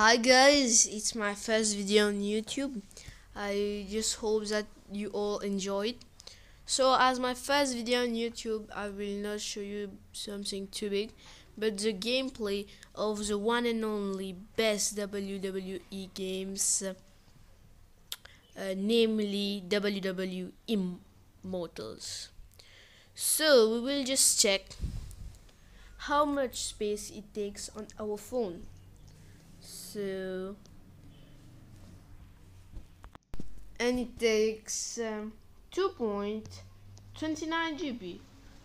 Hi guys, it's my first video on YouTube. I just hope that you all enjoyed. So as my first video on YouTube, I will not show you something too big, but the gameplay of the one and only best WWE games, uh, namely WWE Immortals. So we will just check how much space it takes on our phone so and it takes um, 2.29 GB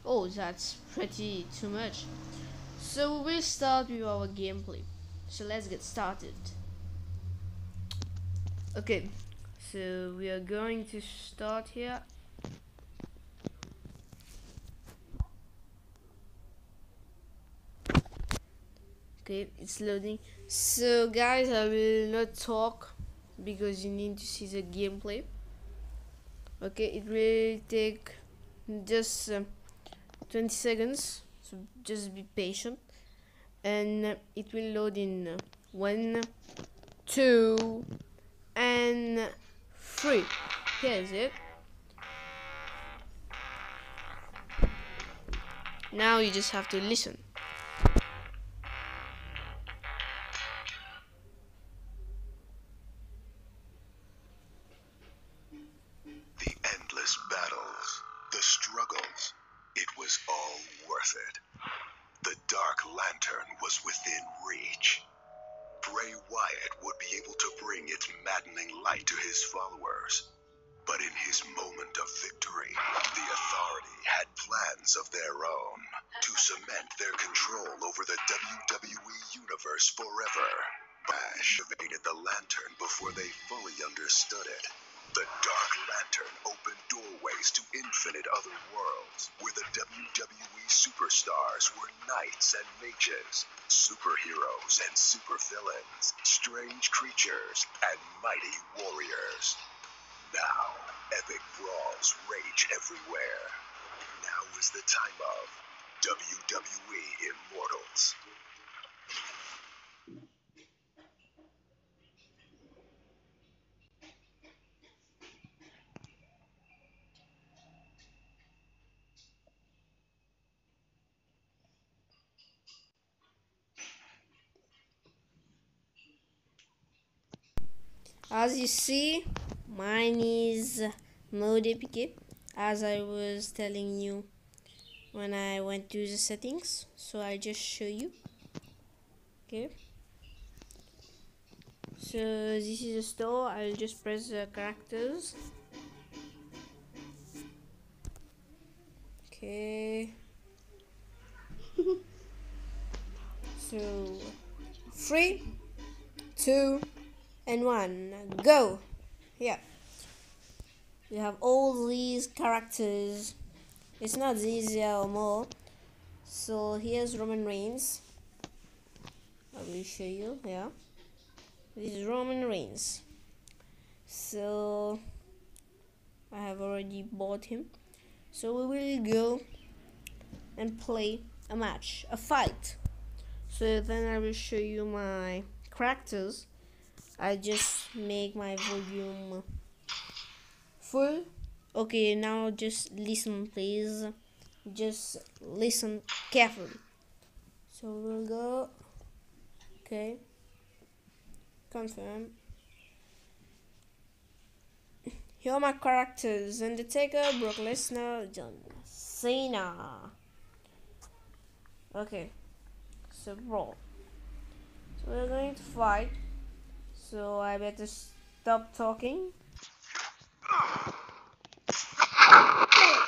oh that's pretty too much. So we'll start with our gameplay. So let's get started. Okay so we are going to start here okay it's loading. So guys i will not talk because you need to see the gameplay. Okay it will take just uh, 20 seconds so just be patient. And uh, it will load in uh, one two and three. Here is it. Now you just have to listen was within reach. Bray Wyatt would be able to bring its maddening light to his followers. But in his moment of victory, the Authority had plans of their own to cement their control over the WWE Universe forever. Bash evaded the Lantern before they fully understood it. The Dark Lantern opened doorways to infinite other worlds where the WWE superstars were knights and mages, superheroes and supervillains, strange creatures and mighty warriors. Now, epic brawls rage everywhere. Now is the time of WWE Immortals. As you see mine is mod APK as I was telling you when I went to the settings. So I'll just show you. Okay. So this is a store. I'll just press the characters. Okay. So three two and one. Go. Yeah. We have all these characters. It's not easier or more so here's roman reigns. I will show you. Yeah. This is roman reigns. So i have already bought him. So we will go and play a match a fight. So then i will show you my characters I just make my volume full. Okay, now just listen, please. Just listen carefully. So we'll go. Okay. Confirm. Here are my characters Undertaker, Brock Lesnar, John Cena. Okay. So, brawl. So, we're going to fight so I better stop talking.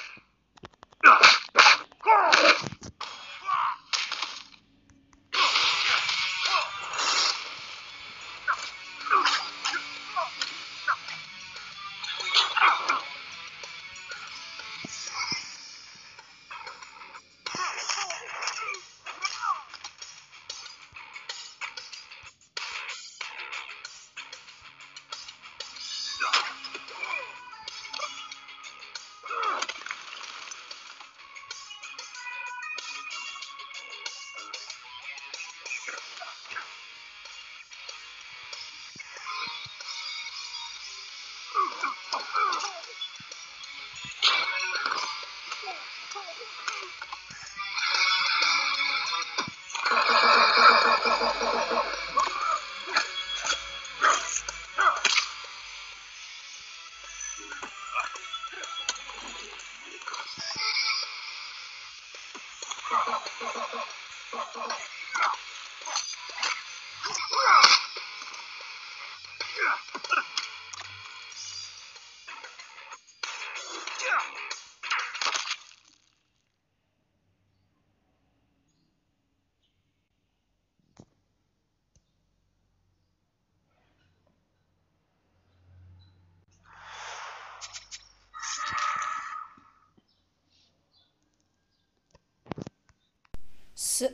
So,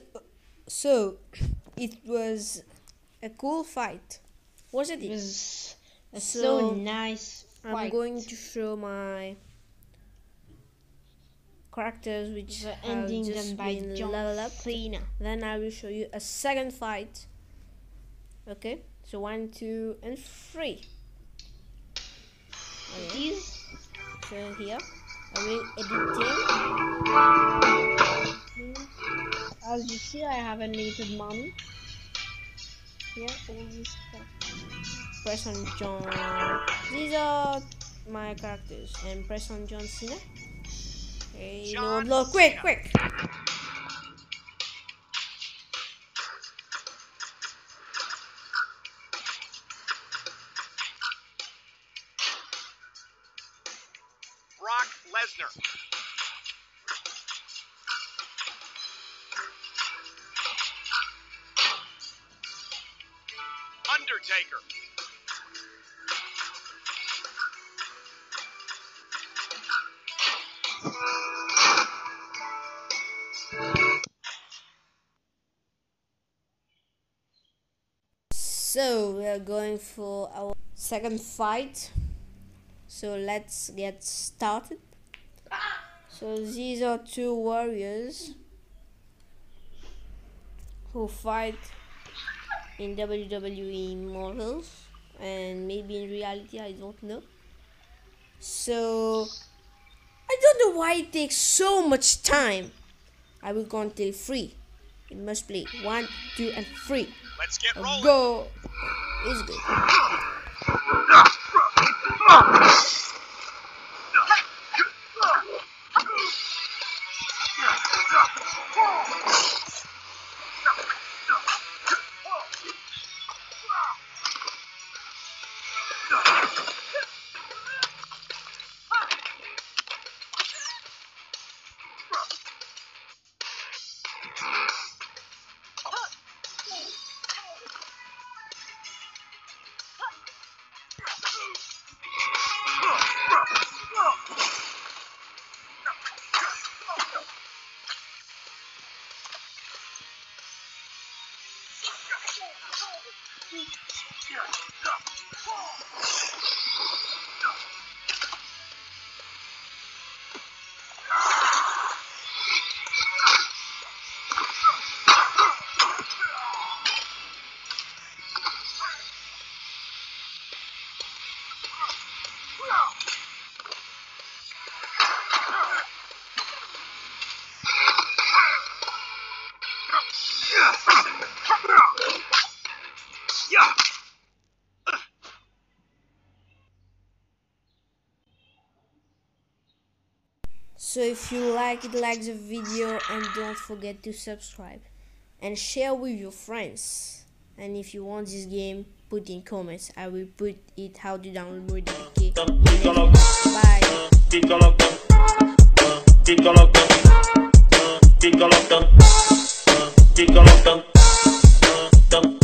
so it was a cool fight, wasn't It it? was a So, so, nice I'm going to show my characters which the have ending just done by been John leveled up. Cena. Then I will show you a second fight. Okay, so one, two, and three. Okay, These so here I will editing. As you see, I have unlimited money. Here, all this stuff. Press on John. These are my characters, and press on John Cena. hey John load, load, quick, quick. Brock Lesnar. So we are going for our second fight. So let's get started. So these are two warriors who fight in WWE Immortals and maybe in reality I don't know. So I don't know why it takes so much time. I will go until three. You must play one, two, and three. Let's get Let's rolling. go. It's good. So if you like it, like the video and don't forget to subscribe and share with your friends. And if you want this game, put in comments. I will put it how to download it. Okay. Bye.